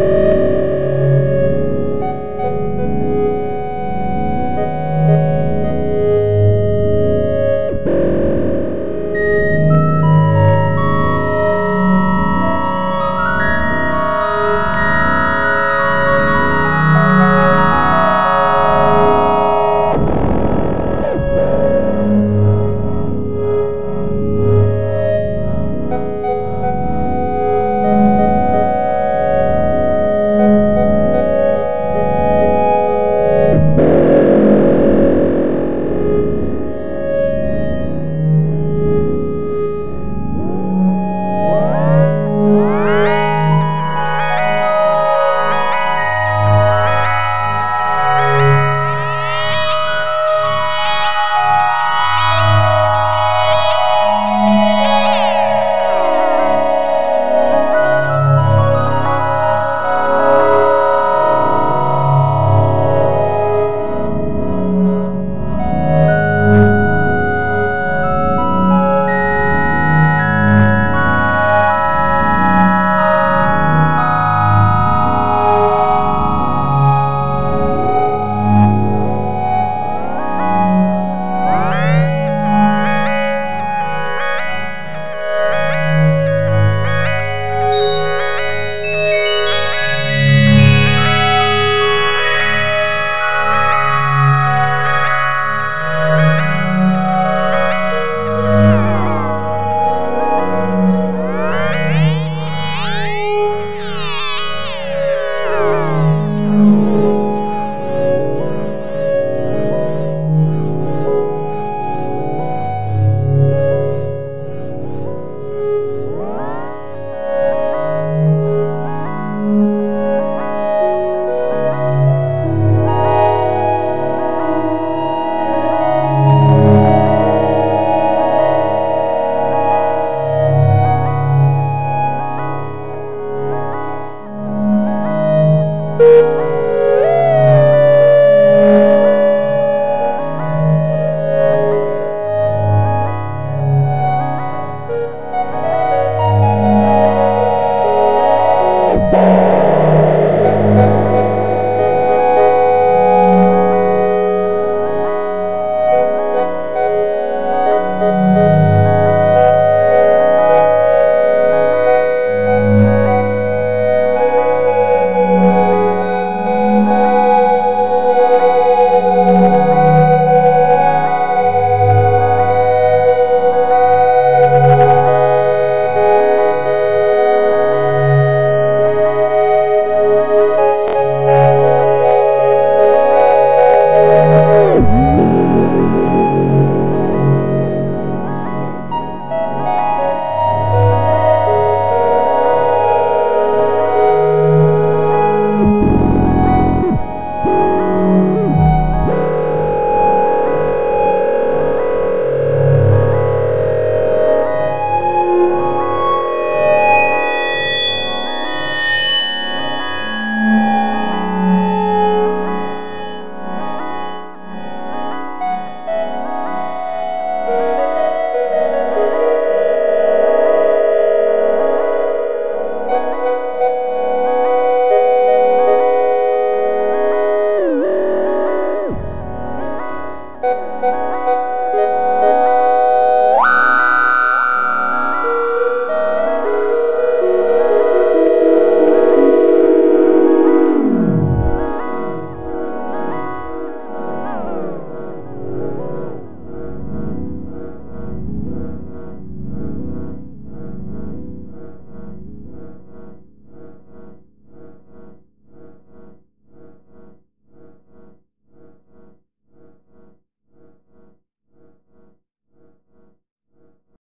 you